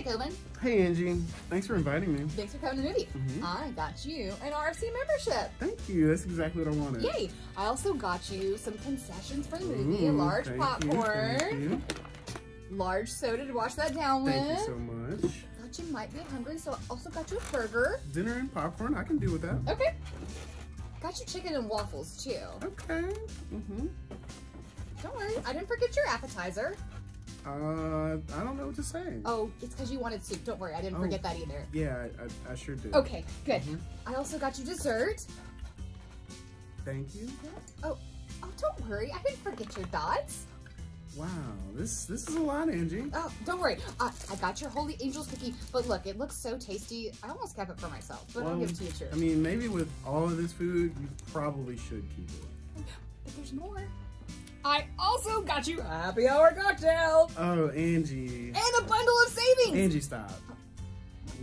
Hey, Coven. Hey, Angie. Thanks for inviting me. Thanks for coming to the movie. Mhm. I got you an RFC membership. Thank you. That's exactly what I wanted. Yay! I also got you some concessions for the movie, Ooh, large popcorn, Thank you. large soda to wash that down with. Thank you so much. Thought you might be hungry, so I also got you a burger. Dinner and popcorn. I can do with that. Okay. Got you chicken and waffles too. Okay. Mm-hmm. Don't worry, I didn't forget your appetizer. Uh, I don't know what to say. Oh, it's because you wanted soup. Don't worry, I didn't Oh. forget that either. Yeah, I, I, I sure did. Okay, good. Mhm. I also got you dessert. Thank you. Oh, oh, don't worry, I didn't forget your dots. Wow, this this is a lot, Angie. Oh, don't worry, I, I got your Holy Angels cookie. But look, it looks so tasty. I almost kept it for myself, but I'll give it to you too. I mean, maybe with all of this food, you probably should keep it. but there's more. I also got you happy hour cocktail Oh, Angie. and a bundle of savings. Angie, stop.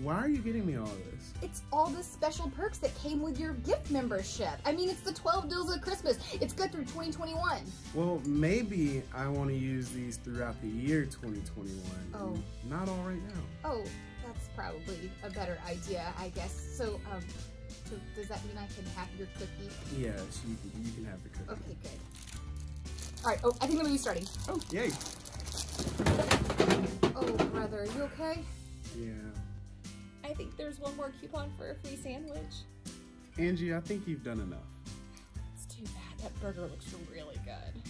Why are you getting me all this? It's all the special perks that came with your gift membership. I mean, it's the 12 deals of Christmas. It's good through 2021. Well, maybe I want to use these throughout the year 2021. Oh. Not all right now. Oh, that's probably a better idea, I guess. So, um, so does that mean I can have your cookie? Yes, you, can- you can have the cookie. Okay, good. All right. Oh, I think the movie's starting. Oh, yay. Oh, brother, are you okay? Yeah. I think there's one more coupon for a free sandwich. Angie, I think you've done enough. It's too bad. That burger looks really good.